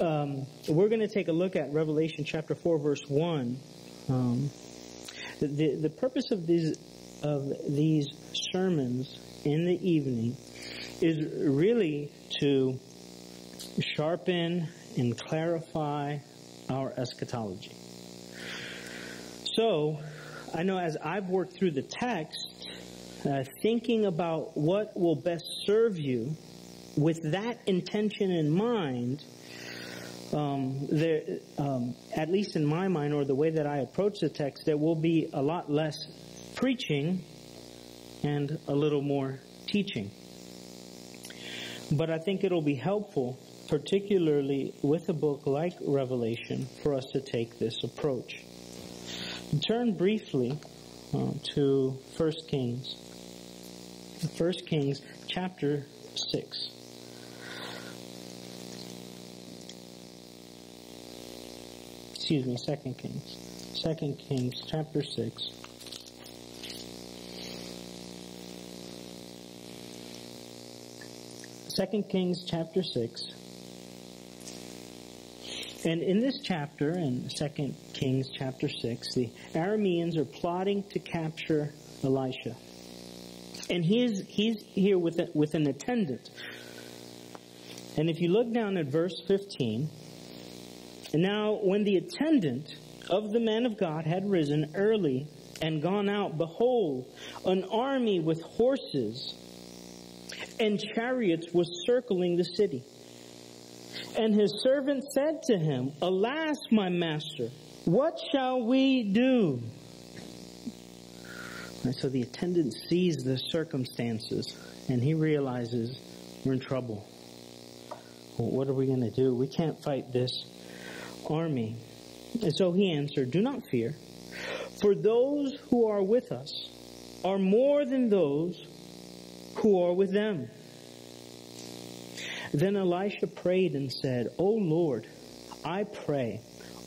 Um, we're going to take a look at Revelation chapter 4, verse 1. Um, the, the purpose of these, of these sermons in the evening is really to sharpen and clarify our eschatology. So, I know as I've worked through the text, uh, thinking about what will best serve you with that intention in mind, um, there, um, at least in my mind, or the way that I approach the text, there will be a lot less preaching and a little more teaching. But I think it'll be helpful, particularly with a book like Revelation, for us to take this approach. Turn briefly uh, to 1 Kings. 1 Kings chapter 6. Excuse me, 2 Kings. 2 Kings chapter 6. Second Kings chapter 6. And in this chapter, in Second Kings chapter 6, the Arameans are plotting to capture Elisha. And he's, he's here with, a, with an attendant. And if you look down at verse 15, and now when the attendant of the man of God had risen early and gone out, behold, an army with horses and chariots was circling the city. And his servant said to him, Alas, my master, what shall we do? And so the attendant sees the circumstances and he realizes we're in trouble. Well, what are we going to do? We can't fight this army. And so he answered, Do not fear, for those who are with us are more than those who are with them. Then Elisha prayed and said, O Lord, I pray,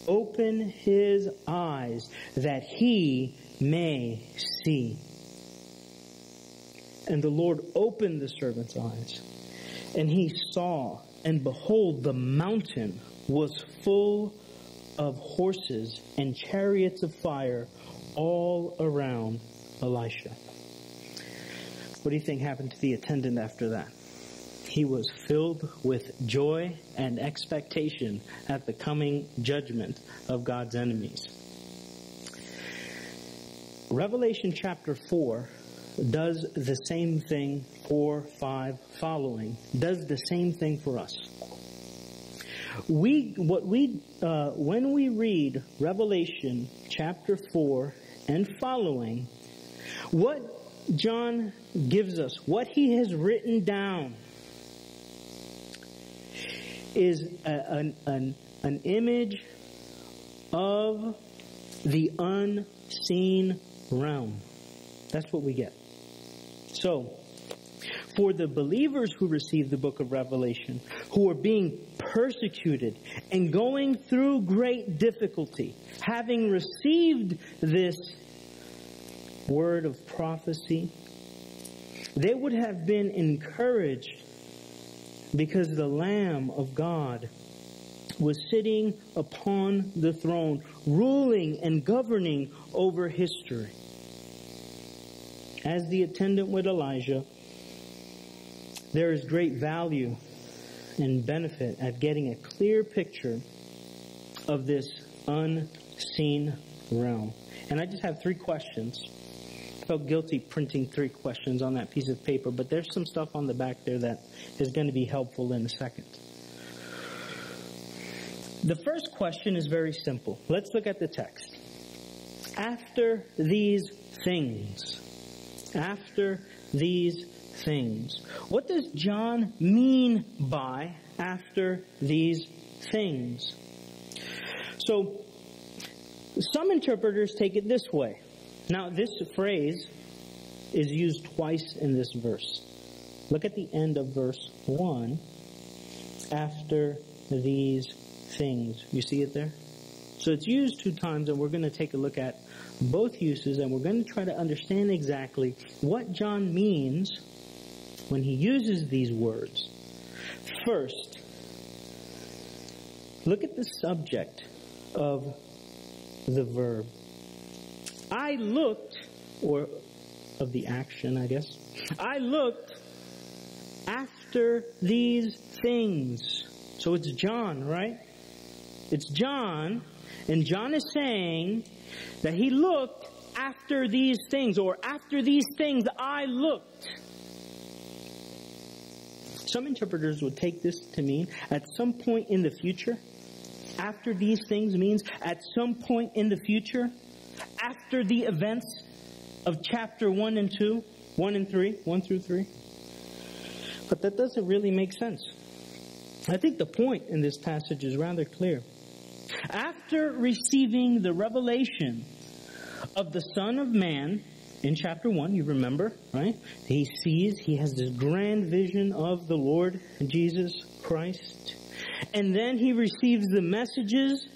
open his eyes that he may see. And the Lord opened the servant's eyes, and he saw, and behold, the mountain was full of horses and chariots of fire all around Elisha. What do you think happened to the attendant after that? He was filled with joy and expectation at the coming judgment of God's enemies. Revelation chapter 4 does the same thing, 4, 5 following, does the same thing for us. We, what we, uh, when we read Revelation chapter 4 and following, what John gives us, what he has written down, is a, an, an, an image of the unseen realm. That's what we get. So, for the believers who receive the book of Revelation, who are being persecuted and going through great difficulty, having received this word of prophecy, they would have been encouraged because the Lamb of God was sitting upon the throne, ruling and governing over history. As the attendant with Elijah, there is great value and benefit at getting a clear picture of this unseen realm. And I just have three questions. I felt guilty printing three questions on that piece of paper, but there's some stuff on the back there that is going to be helpful in a second. The first question is very simple. Let's look at the text. After these things, after these things. What does John mean by after these things? So, some interpreters take it this way. Now, this phrase is used twice in this verse. Look at the end of verse 1. After these things. You see it there? So it's used two times, and we're going to take a look at both uses, and we're going to try to understand exactly what John means when he uses these words. First, look at the subject of the verb. I looked, or of the action, I guess. I looked after these things. So it's John, right? It's John, and John is saying that he looked after these things, or after these things I looked. Some interpreters would take this to mean at some point in the future. After these things means at some point in the future. After the events of chapter 1 and 2, 1 and 3, 1 through 3. But that doesn't really make sense. I think the point in this passage is rather clear. After receiving the revelation of the Son of Man in chapter 1, you remember, right? He sees, he has this grand vision of the Lord Jesus Christ. And then he receives the messages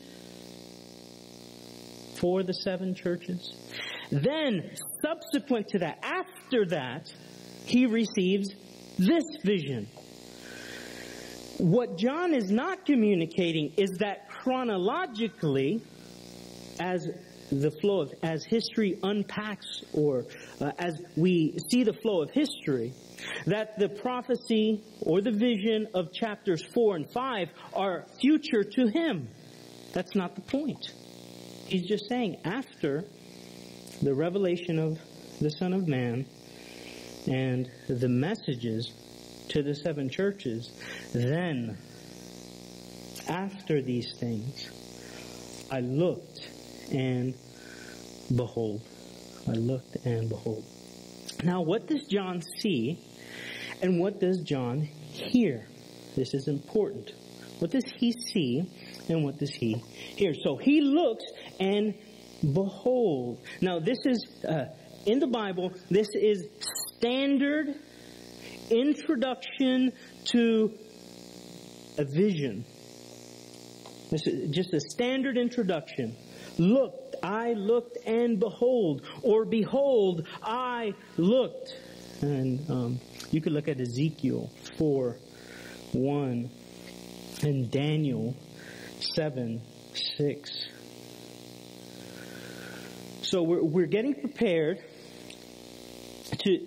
for the seven churches. Then, subsequent to that, after that, he receives this vision. What John is not communicating is that chronologically, as the flow of, as history unpacks or uh, as we see the flow of history, that the prophecy or the vision of chapters 4 and 5 are future to him. That's not the point. He's just saying after the revelation of the Son of Man and the messages to the seven churches, then after these things, I looked and behold. I looked and behold. Now, what does John see and what does John hear? This is important. What does he see and what does he hear? So he looks and behold. Now, this is, uh, in the Bible, this is standard introduction to a vision. This is just a standard introduction. Looked, I looked and behold, or behold, I looked. And um, you could look at Ezekiel 4 1 and Daniel 7 6. So we're, we're getting prepared to,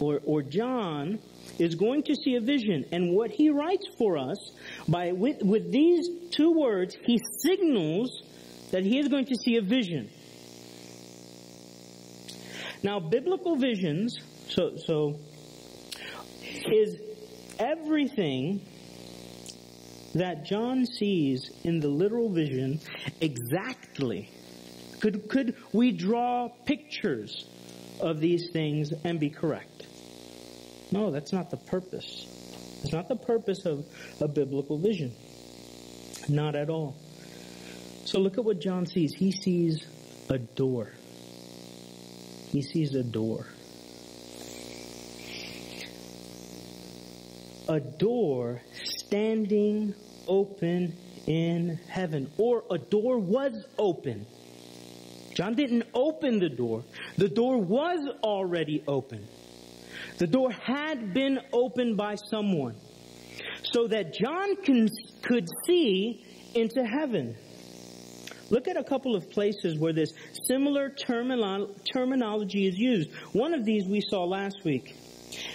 or, or John is going to see a vision. And what he writes for us, by with, with these two words, he signals that he is going to see a vision. Now, biblical visions, so, so, is everything that John sees in the literal vision exactly. Could, could we draw pictures of these things and be correct? No, that's not the purpose. It's not the purpose of a biblical vision. Not at all. So look at what John sees. He sees a door. He sees a door. A door standing open in heaven. Or a door was open. John didn't open the door. The door was already open. The door had been opened by someone so that John can, could see into heaven. Look at a couple of places where this similar termino- terminology is used. One of these we saw last week.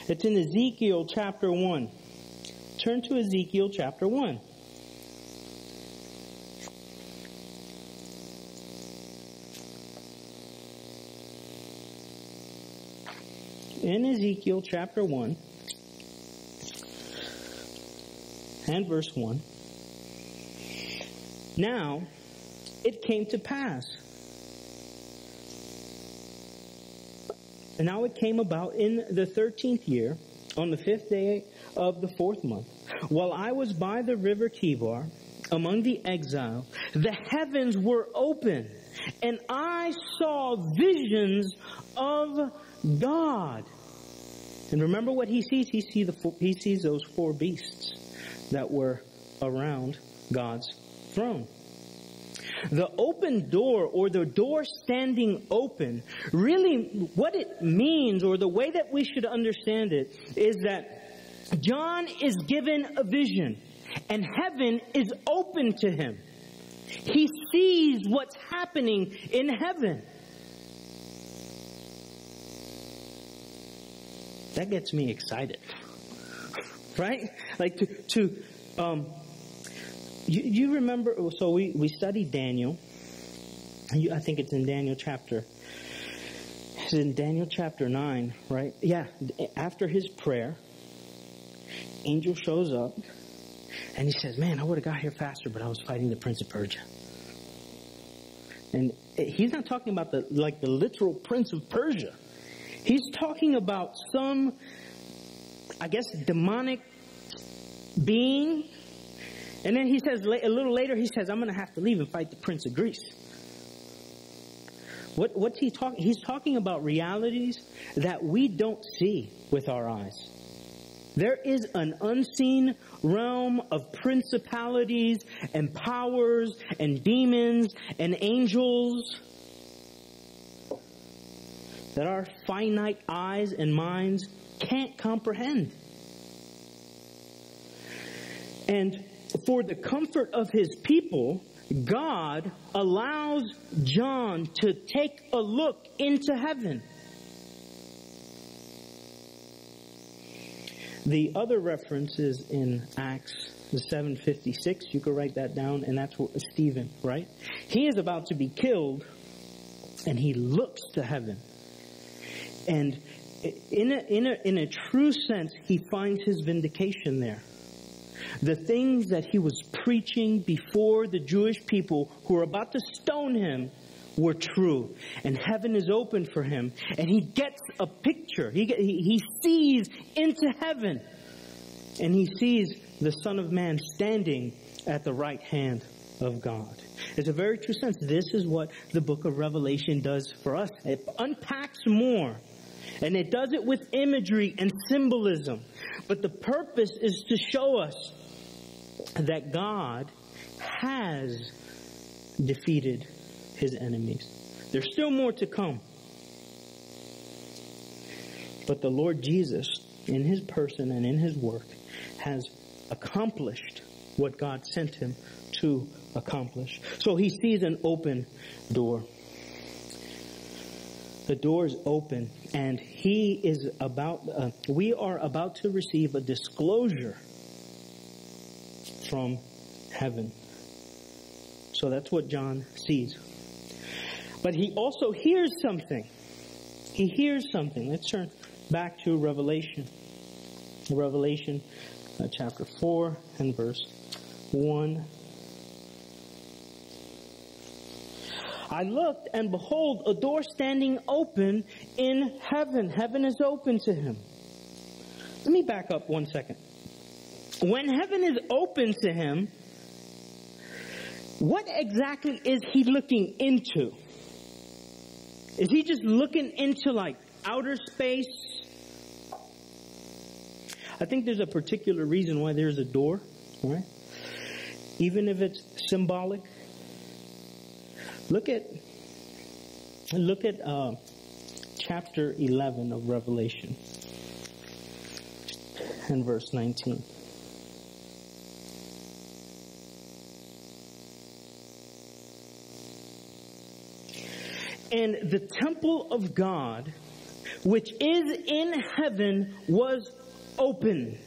It's in Ezekiel chapter 1. Turn to Ezekiel chapter 1. In Ezekiel chapter 1 and verse 1. Now, it came to pass. And now it came about in the thirteenth year, on the fifth day of the fourth month, while I was by the river Chebar among the exiles, the heavens were open, and I saw visions of God. And remember what he sees? He, see the, he sees those four beasts that were around God's throne. The open door or the door standing open, really what it means or the way that we should understand it is that John is given a vision. and heaven is open to him. He sees what's happening in heaven. That gets me excited. Right? Like to, to um, you, you remember, so we, we studied Daniel. And I think it's in Daniel chapter. It's in Daniel chapter 9, right? Yeah. After his prayer, angel shows up and he says, Man, I would have got here faster, but I was fighting the Prince of Persia. And he's not talking about the like the literal Prince of Persia. He's talking about some, I guess, demonic being. And then he says, a little later, he says, I'm going to have to leave and fight the Prince of Greece. What, what's he talking? He's talking about realities that we don't see with our eyes. There is an unseen realm of principalities and powers and demons and angels that our finite eyes and minds can't comprehend. And for the comfort of his people, God allows John to take a look into heaven. The other reference is in Acts 756. You can write that down, and that's Stephen, right? He is about to be killed, and he looks to heaven. And in a, in a, in a true sense, he finds his vindication there. The things that he was preaching before the Jewish people who were about to stone him were true. And heaven is open for him. And he gets a picture. He, he, he sees into heaven. And he sees the Son of Man standing at the right hand of God. It's a very true sense. This is what the book of Revelation does for us. It unpacks more. And it does it with imagery and symbolism. But the purpose is to show us that God has defeated his enemies. There's still more to come. But the Lord Jesus, in his person and in his work, has accomplished what God sent him to accomplish. So he sees an open door. The door is open, and he is about, uh, we are about to receive a disclosure from heaven. So that's what John sees. But he also hears something. He hears something. Let's turn back to Revelation. Revelation uh, chapter 4 and verse 1. I looked, and behold, a door standing open in heaven. Heaven is open to him. Let me back up one second. When heaven is open to him, what exactly is he looking into? Is he just looking into like outer space? I think there's a particular reason why there's a door, right? Even if it's symbolic. Look at look at uh, chapter 11 of Revelation and verse 19. and the temple of God, which is in heaven, was open.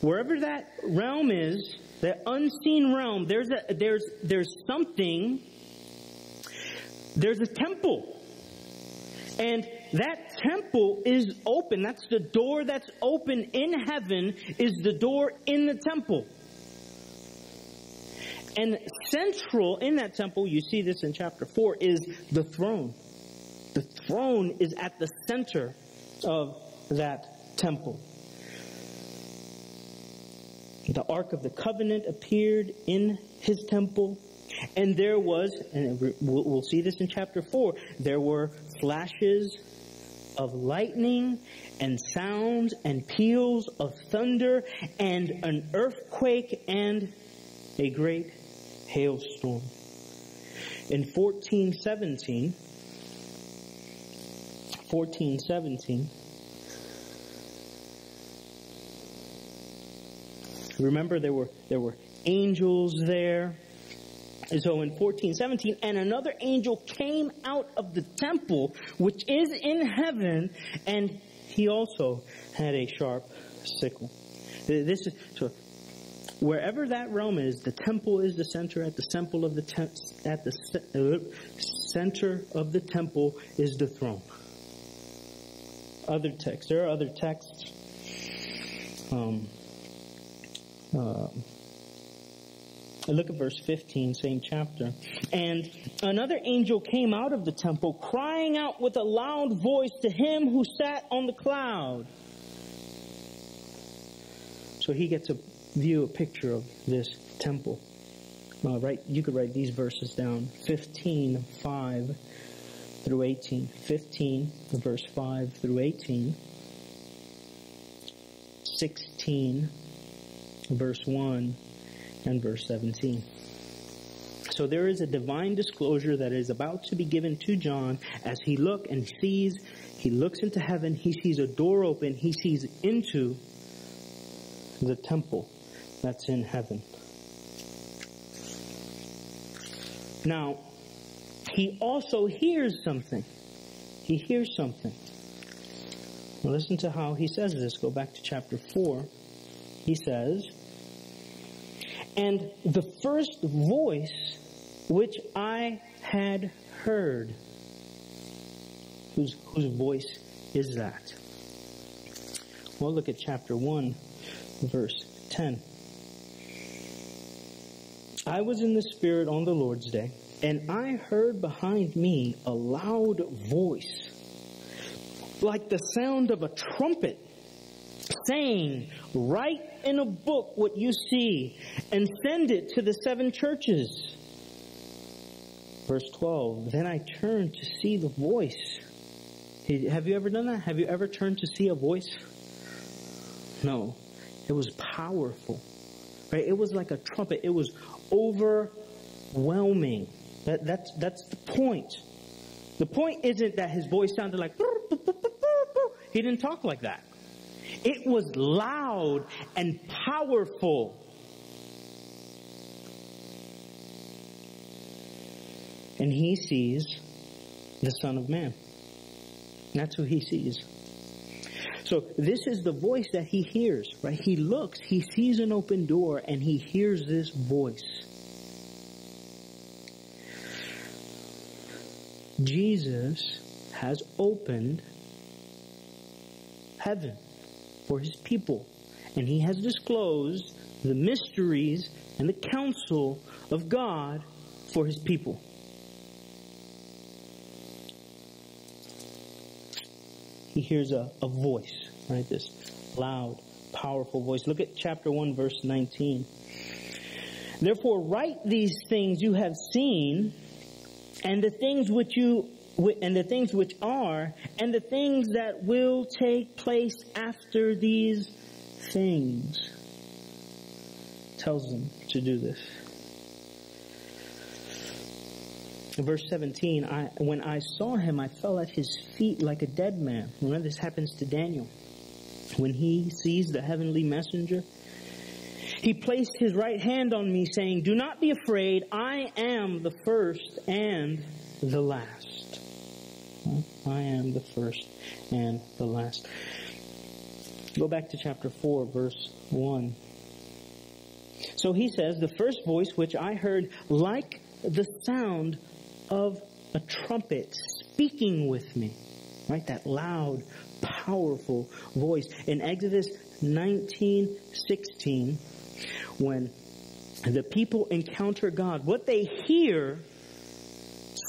Wherever that realm is, that unseen realm, there's a, there's, there's something, there's a temple. And that temple is open. That's the door that's open in heaven is the door in the temple. And central in that temple, you see this in chapter 4, is the throne. The throne is at the center of that temple. The Ark of the Covenant appeared in his temple. And there was, and we'll see this in chapter 4, there were flashes of lightning and sounds and peals of thunder and an earthquake and a great hailstorm. In 1417, 1417, Remember, there were, there were angels there. And so in 1417, and another angel came out of the temple, which is in heaven, and he also had a sharp sickle. This is so wherever that realm is, the temple is the center. At the temple of the te- at the uh, center of the temple is the throne. Other texts. There are other texts. Um, uh, look at verse 15, same chapter. And another angel came out of the temple, crying out with a loud voice to him who sat on the cloud. So he gets a view, a picture of this temple. Uh, right, you could write these verses down. 15, 5 through 18. 15, verse 5 through 18. 16, verse 1 and verse 17. So there is a divine disclosure that is about to be given to John as he look and sees, he looks into heaven, he sees a door open, he sees into the temple that's in heaven. Now, he also hears something. He hears something. listen to how he says this. Go back to chapter 4. He says, And the first voice which I had heard. Whose, whose voice is that? Well, look at chapter 1, verse 10. I was in the Spirit on the Lord's day, and I heard behind me a loud voice, like the sound of a trumpet, saying, Write in a book what you see, and send it to the seven churches. Verse 12 Then I turned to see the voice. Have you ever done that? Have you ever turned to see a voice? No. It was powerful. Right? It was like a trumpet. It was overwhelming. That, that's, that's the point. The point isn't that his voice sounded like. He didn't talk like that. It was loud and powerful. And he sees the Son of Man. That's who he sees. So this is the voice that he hears, right? He looks, he sees an open door, and he hears this voice. Jesus has opened heaven for his people, and he has disclosed the mysteries and the counsel of God for his people. he hears a, a voice, right? This loud, powerful voice. Look at chapter 1, verse 19. Therefore, write these things you have seen, and the things which you and the things which are, and the things that will take place after these things. Tells them to do this. verse 17, I, when I saw him, I fell at his feet like a dead man. Remember, this happens to Daniel. When he sees the heavenly messenger, he placed his right hand on me, saying, Do not be afraid. I am the first and the last. I am the first and the last. Go back to chapter 4, verse 1. So he says, The first voice which I heard like the sound of a trumpet speaking with me. Right? That loud, powerful voice. In Exodus 19:16, when the people encounter God, what they hear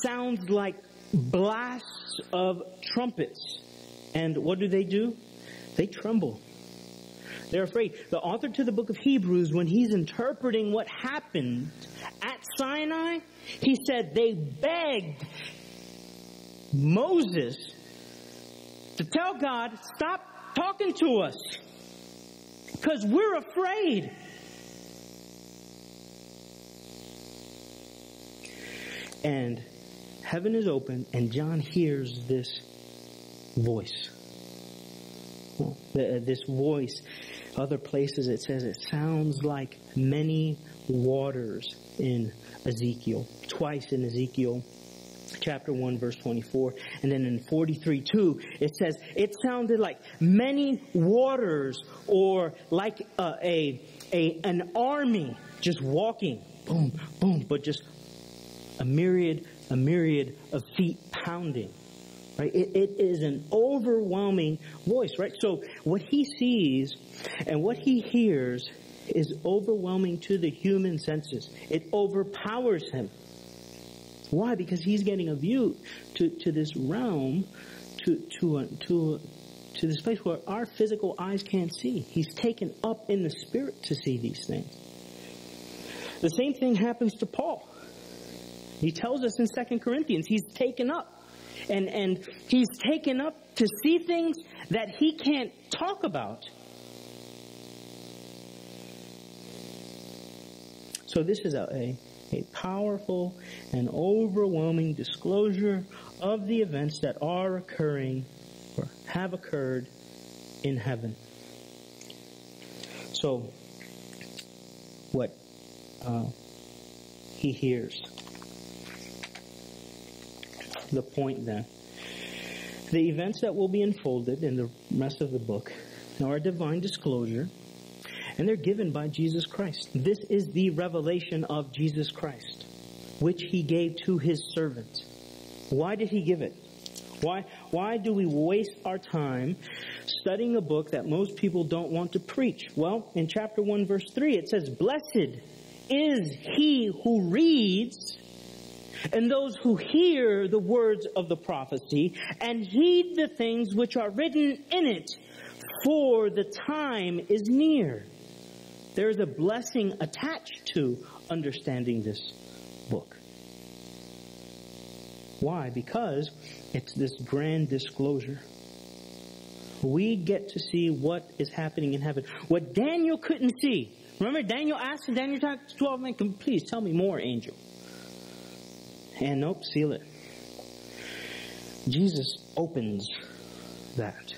sounds like blasts of trumpets. And what do they do? They tremble. They're afraid. The author to the book of Hebrews, when he's interpreting what happened at Sinai, he said they begged Moses to tell God, stop talking to us because we're afraid. And heaven is open, and John hears this voice. Uh, this voice Other places it says it sounds like many waters in Ezekiel. Twice in Ezekiel chapter 1 verse 24 and then in 43 2 it says it sounded like many waters or like a, a, a an army just walking boom boom but just a myriad a myriad of feet pounding right it, it is an overwhelming voice right so what he sees and what he hears is overwhelming to the human senses it overpowers him why? Because he's getting a view to, to this realm, to, to, uh, to, to this place where our physical eyes can't see. He's taken up in the spirit to see these things. The same thing happens to Paul. He tells us in 2 Corinthians, he's taken up. And, and he's taken up to see things that he can't talk about. So this is a, a a powerful and overwhelming disclosure of the events that are occurring or have occurred in heaven. So, what uh, he hears. The point then. The events that will be unfolded in the rest of the book are divine disclosure and they're given by Jesus Christ. This is the revelation of Jesus Christ, which he gave to his servants. Why did he give it? Why, why do we waste our time studying a book that most people don't want to preach? Well, in chapter 1 verse 3 it says, Blessed is he who reads and those who hear the words of the prophecy and heed the things which are written in it, for the time is near. There is a blessing attached to understanding this book. Why? Because it's this grand disclosure. We get to see what is happening in heaven. What Daniel couldn't see. Remember, Daniel asked Daniel chapter 12, man, please tell me more, angel. And nope, seal it. Jesus opens that.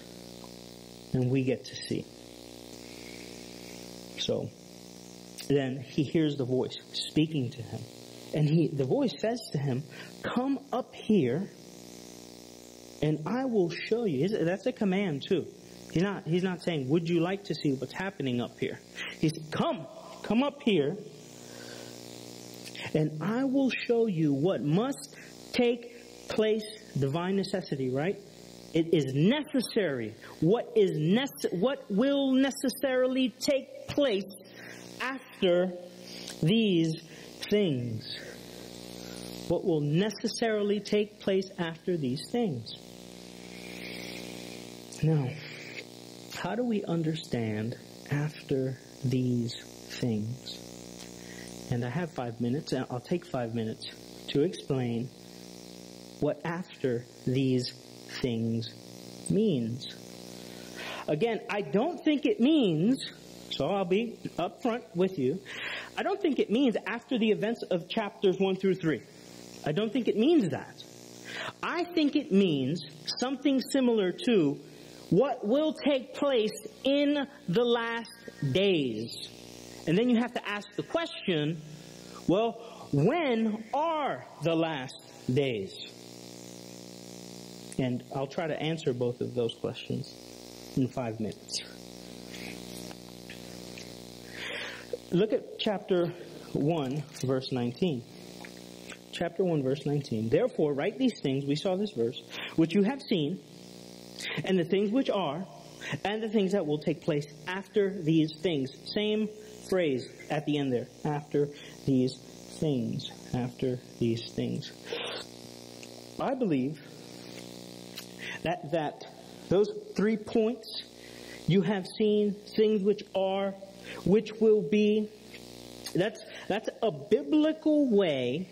And we get to see. So then he hears the voice speaking to him. And he, the voice says to him, come up here and I will show you. That's a command too. He's not, he's not saying, would you like to see what's happening up here? He's, come, come up here and I will show you what must take place, divine necessity, right? It is necessary. What is nece- what will necessarily take place after these things? What will necessarily take place after these things? Now, how do we understand after these things? And I have five minutes, and I'll take five minutes to explain what after these things means. Again, I don't think it means, so I'll be upfront with you, I don't think it means after the events of chapters 1 through 3. I don't think it means that. I think it means something similar to what will take place in the last days. And then you have to ask the question, well, when are the last days? And I'll try to answer both of those questions in five minutes. Look at chapter 1, verse 19. Chapter 1, verse 19. Therefore, write these things, we saw this verse, which you have seen, and the things which are, and the things that will take place after these things. Same phrase at the end there. After these things. After these things. I believe that, that those three points you have seen things which are, which will be, that's, that's a biblical way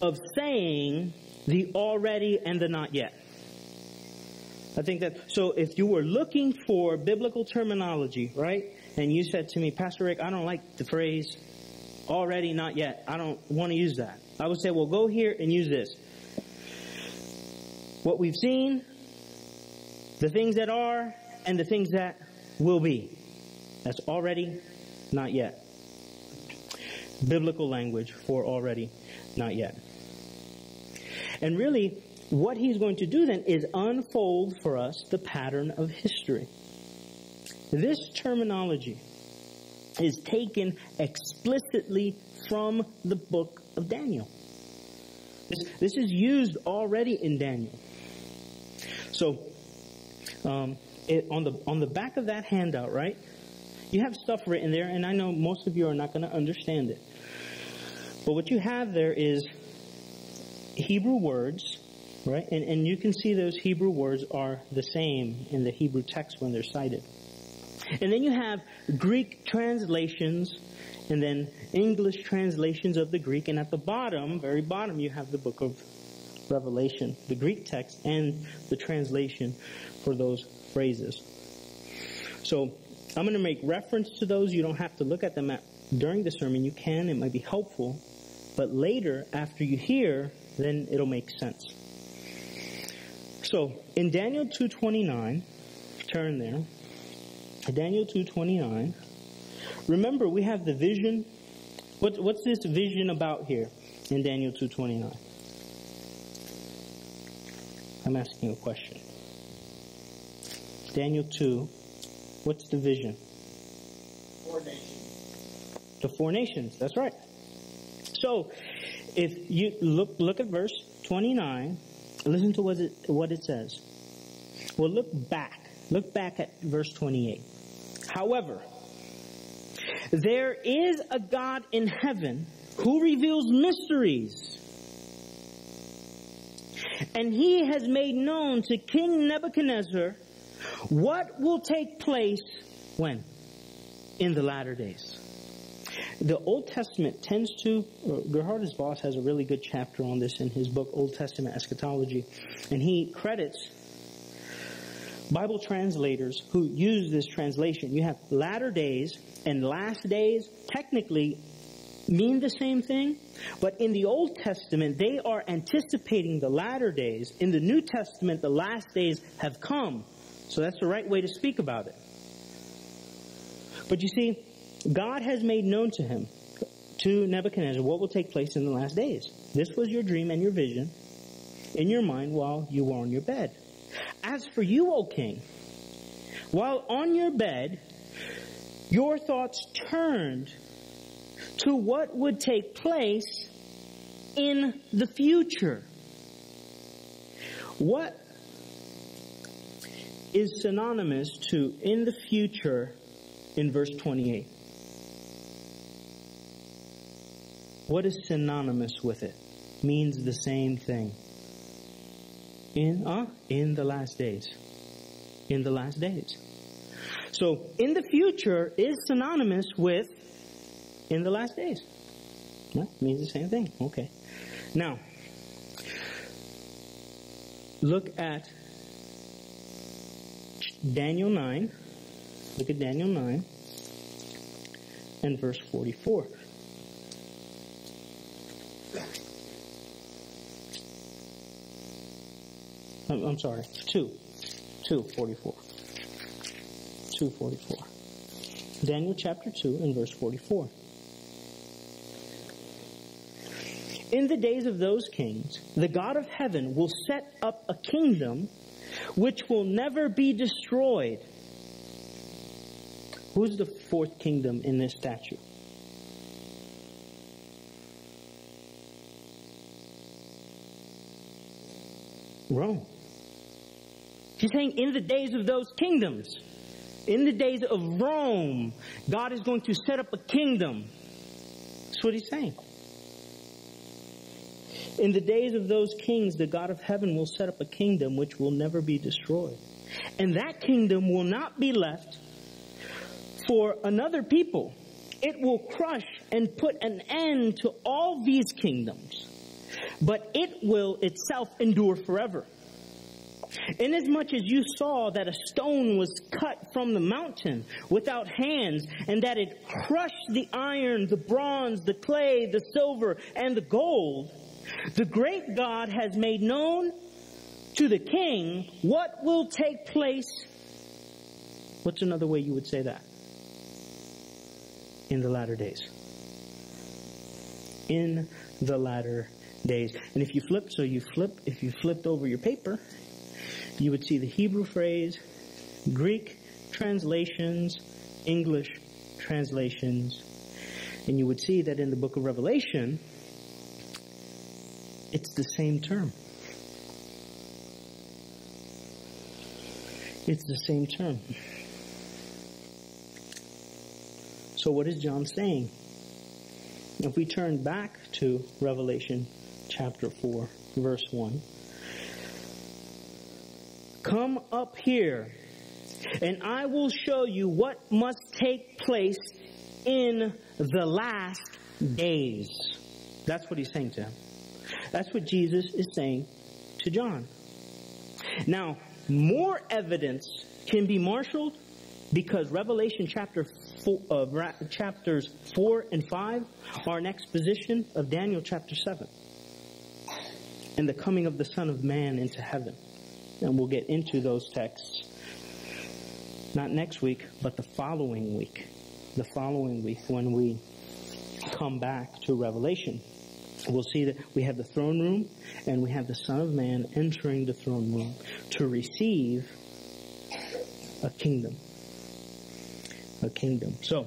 of saying the already and the not yet. I think that, so if you were looking for biblical terminology, right, and you said to me, Pastor Rick, I don't like the phrase already, not yet. I don't want to use that. I would say, well, go here and use this what we've seen, the things that are, and the things that will be. That's already, not yet. Biblical language for already, not yet. And really, what he's going to do then is unfold for us the pattern of history. This terminology is taken explicitly from the book of Daniel. This, this is used already in Daniel. So, um, it, on the on the back of that handout, right? You have stuff written there, and I know most of you are not going to understand it. But what you have there is Hebrew words, right? And, and you can see those Hebrew words are the same in the Hebrew text when they're cited. And then you have Greek translations and then English translations of the Greek. And at the bottom, very bottom, you have the book of Revelation, the Greek text and the translation for those phrases. So I'm going to make reference to those. You don't have to look at them at, during the sermon. You can. It might be helpful. But later, after you hear, then it'll make sense. So in Daniel 2.29, turn there. Daniel 2.29. Remember, we have the vision. What, what's this vision about here in Daniel 2.29? I'm asking a question. Daniel 2, what's the vision? Four nations. The four nations, that's right. So, if you look, look at verse 29, listen to what it, what it says. Well, look back. Look back at verse 28. However, there is a God in heaven who reveals mysteries. And he has made known to King Nebuchadnezzar what will take place when? In the latter days. The Old Testament tends to, uh, Gerhardus Vos has a really good chapter on this in his book, Old Testament Eschatology, and he credits Bible translators who use this translation. You have latter days and last days technically mean the same thing, but in the Old Testament, they are anticipating the latter days. In the New Testament, the last days have come. So that's the right way to speak about it. But you see, God has made known to him, to Nebuchadnezzar, what will take place in the last days. This was your dream and your vision in your mind while you were on your bed. As for you, O king, while on your bed, your thoughts turned to what would take place in the future. What is synonymous to in the future in verse 28? What is synonymous with it? Means the same thing. In uh, in the last days. In the last days. So in the future is synonymous with in the last days. That means the same thing. Okay. Now, look at Daniel 9. Look at Daniel 9 and verse 44. I'm sorry, 2. 244. 244. Daniel chapter 2 and verse 44. In the days of those kings, the God of heaven will set up a kingdom which will never be destroyed. Who's the fourth kingdom in this statue? Rome. He's saying in the days of those kingdoms, in the days of Rome, God is going to set up a kingdom. That's what he's saying. In the days of those kings, the God of heaven will set up a kingdom which will never be destroyed. And that kingdom will not be left for another people. It will crush and put an end to all these kingdoms. But it will itself endure forever. Inasmuch as you saw that a stone was cut from the mountain without hands, and that it crushed the iron, the bronze, the clay, the silver, and the gold, the great God has made known to the king what will take place. What's another way you would say that? in the latter days. In the latter days. And if you flip, so you flip, if you flipped over your paper, you would see the Hebrew phrase, Greek translations, English translations, and you would see that in the book of Revelation, it's the same term. It's the same term. So, what is John saying? If we turn back to Revelation chapter 4, verse 1, come up here, and I will show you what must take place in the last days. That's what he's saying to him. That's what Jesus is saying to John. Now, more evidence can be marshaled because Revelation chapter four, uh, chapters 4 and 5 are an exposition of Daniel chapter 7 and the coming of the Son of Man into heaven. And we'll get into those texts not next week, but the following week. The following week when we come back to Revelation. We'll see that we have the throne room and we have the Son of Man entering the throne room to receive a kingdom. A kingdom. So,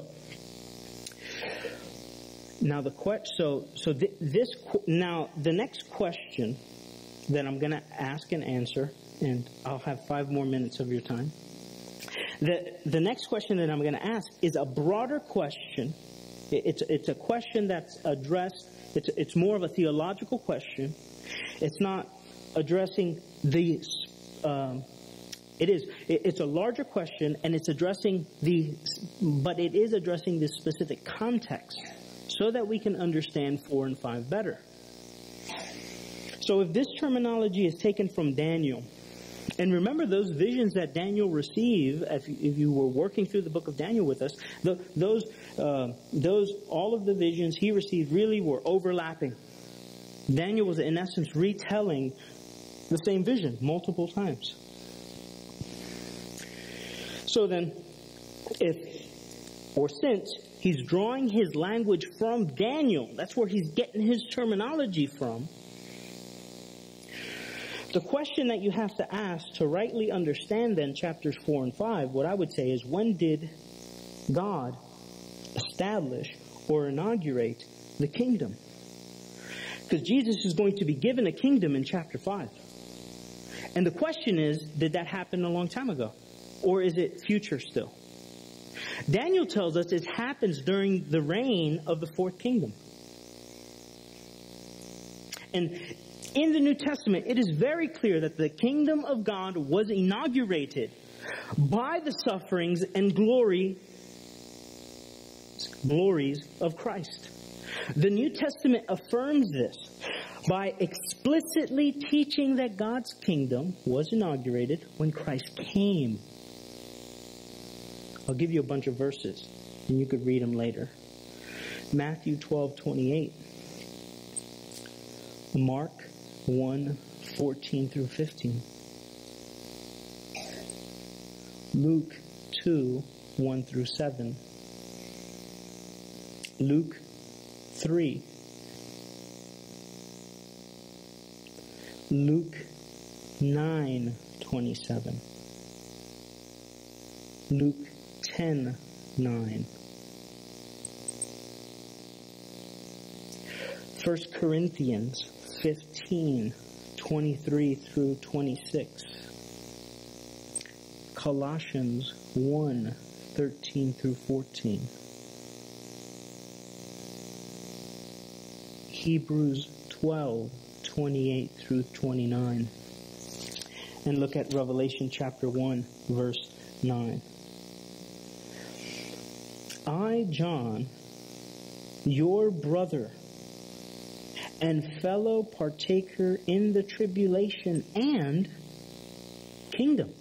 now the question, so, so th- this, now the next question that I'm going to ask and answer, and I'll have five more minutes of your time. The, the next question that I'm going to ask is a broader question. It's, it's a question that's addressed it's, it's more of a theological question. It's not addressing the, um, it is, it, it's a larger question and it's addressing the, but it is addressing the specific context so that we can understand four and five better. So if this terminology is taken from Daniel, and remember those visions that Daniel received, if you were working through the book of Daniel with us, those, uh, those, all of the visions he received really were overlapping. Daniel was in essence retelling the same vision multiple times. So then, if, or since he's drawing his language from Daniel, that's where he's getting his terminology from, the question that you have to ask to rightly understand then chapters 4 and 5, what I would say is when did God establish or inaugurate the kingdom? Because Jesus is going to be given a kingdom in chapter 5. And the question is, did that happen a long time ago? Or is it future still? Daniel tells us it happens during the reign of the fourth kingdom. And in the New Testament, it is very clear that the kingdom of God was inaugurated by the sufferings and glory glories of Christ. The New Testament affirms this by explicitly teaching that God's kingdom was inaugurated when Christ came. I'll give you a bunch of verses and you could read them later. Matthew 12, 28. Mark 1 14 through 15. Luke 2 1 through 7. Luke 3. Luke 9 27. Luke 10 9. 1 Corinthians 15, 23 through 26. Colossians 1, 13 through 14. Hebrews 12, 28 through 29. And look at Revelation chapter 1, verse 9. I, John, your brother, and fellow partaker in the tribulation and kingdom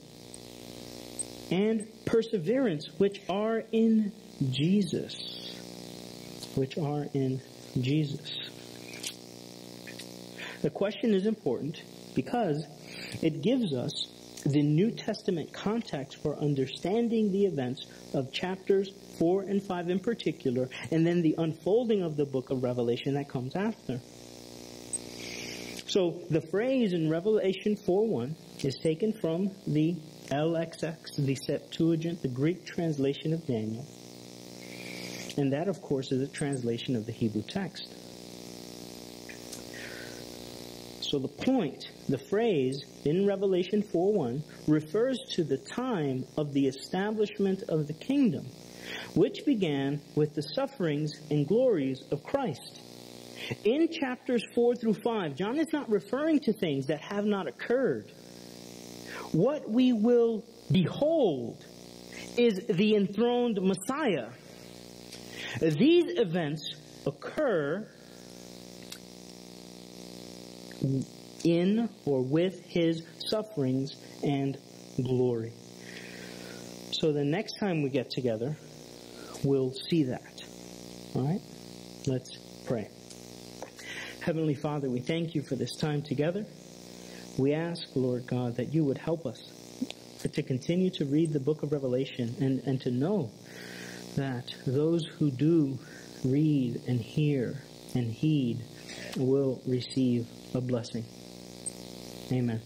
and perseverance which are in Jesus. Which are in Jesus. The question is important because it gives us the New Testament context for understanding the events of chapters 4 and 5 in particular, and then the unfolding of the book of Revelation that comes after. So the phrase in Revelation 4.1 is taken from the LXX, the Septuagint, the Greek translation of Daniel. And that, of course, is a translation of the Hebrew text. So the point, the phrase in Revelation 4.1 refers to the time of the establishment of the kingdom, which began with the sufferings and glories of Christ. In chapters 4 through 5, John is not referring to things that have not occurred. What we will behold is the enthroned Messiah. These events occur in or with his sufferings and glory. So the next time we get together, we'll see that. All right? Let's pray. Heavenly Father, we thank you for this time together. We ask, Lord God, that you would help us to continue to read the book of Revelation and, and to know that those who do read and hear and heed will receive a blessing. Amen.